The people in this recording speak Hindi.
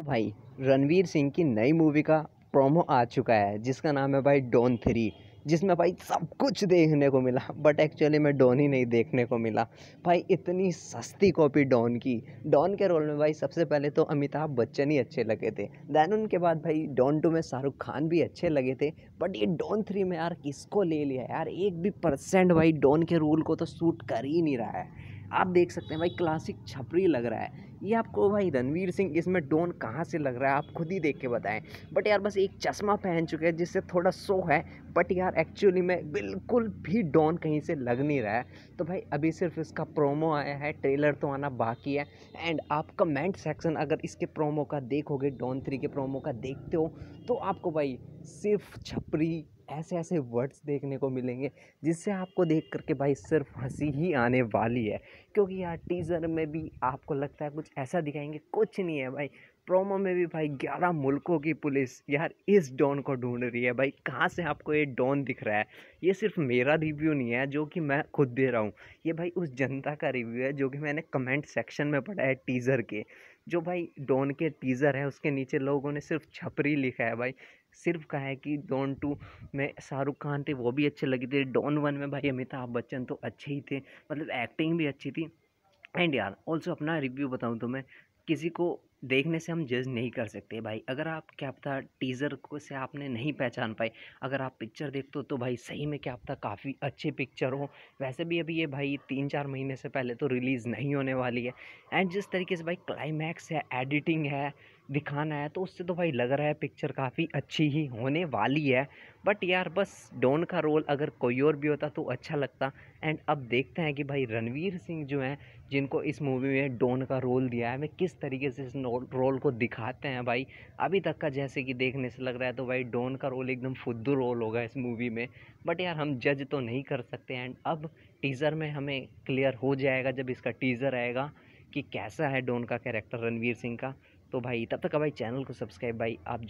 तो भाई, रणवीर सिंह की नई मूवी का प्रोमो आ चुका है, जिसका नाम है भाई डॉन थ्री जिसमें भाई सब कुछ देखने को मिला बट एक्चुअली में डॉन ही नहीं देखने को मिला। भाई, इतनी सस्ती कॉपी डॉन की। डॉन के रोल में भाई सबसे पहले तो अमिताभ बच्चन ही अच्छे लगे थे। दैन उनके बाद भाई डॉन टू में शाहरुख खान भी अच्छे लगे थे बट ये डॉन थ्री में यार किसको ले लिया यार? एक भी परसेंट भाई डॉन के रोल को तो सूट कर ही नहीं रहा है। आप देख सकते हैं भाई क्लासिक छपरी लग रहा है। ये आपको भाई रणवीर सिंह इसमें डोन कहाँ से लग रहा है, आप खुद ही देख के बताएँ। बट यार बस एक चश्मा पहन चुके हैं, जिससे थोड़ा शो है, बट यार एक्चुअली में बिल्कुल भी डॉन कहीं से लग नहीं रहा है। तो भाई अभी सिर्फ़ इसका प्रोमो आया है, ट्रेलर तो आना बाकी है। एंड आप कमेंट सेक्शन अगर इसके प्रोमो का देखोगे, डॉन थ्री के प्रोमो का देखते हो तो आपको भाई सिर्फ़ छपरी ऐसे ऐसे वर्ड्स देखने को मिलेंगे, जिससे आपको देख करके भाई सिर्फ़ हँसी ही आने वाली है। क्योंकि यार, टीज़र में भी आपको लगता है कुछ ऐसा दिखाएँगे, कुछ नहीं है भाई। प्रोमो में भी भाई ग्यारह मुल्कों की पुलिस यार इस डॉन को ढूंढ रही है भाई। कहाँ से आपको ये डॉन दिख रहा है? ये सिर्फ़ मेरा रिव्यू नहीं है, जो कि मैं खुद दे रहा हूँ। ये भाई उस जनता का रिव्यू है, जो कि मैंने कमेंट सेक्शन में पढ़ा है टीज़र के। जो भाई डॉन के टीज़र है, उसके नीचे लोगों ने सिर्फ़ छपरी लिखा है भाई। सिर्फ़ कहा है कि डॉन टू में शाहरुख खान थे, वो भी अच्छे लगे थे। डॉन वन में भाई अमिताभ बच्चन तो अच्छे ही थे मतलब एक्टिंग भी अच्छी थी। एंड यार ऑल्सो अपना रिव्यू बताऊँ तो मैं किसी को देखने से हम जज नहीं कर सकते भाई। अगर आप, क्या पता टीज़र को से आपने नहीं पहचान पाए, अगर आप पिक्चर देखते हो तो भाई सही में क्या पता काफ़ी अच्छी पिक्चर हो। वैसे भी अभी ये भाई तीन चार महीने से पहले तो रिलीज़ नहीं होने वाली है। एंड जिस तरीके से भाई क्लाइमैक्स है एडिटिंग है, दिखाना है तो उससे तो भाई लग रहा है पिक्चर काफ़ी अच्छी ही होने वाली है। बट यार बस डोन का रोल अगर कोई और भी होता तो अच्छा लगता। एंड अब देखते हैं कि भाई रणवीर सिंह जो हैं, जिनको इस मूवी में डोन का रोल दिया है वे किस तरीके से इस रोल को दिखाते हैं भाई। अभी तक का जैसे कि देखने से लग रहा है तो भाई डॉन का रोल एकदम फुद्दू रोल होगा इस मूवी में। बट यार हम जज तो नहीं कर सकते एंड अब टीज़र में हमें क्लियर हो जाएगा जब इसका टीज़र आएगा कि कैसा है डॉन का कैरेक्टर रणवीर सिंह का। तो भाई तब तक भाई चैनल को सब्सक्राइब भाई, आप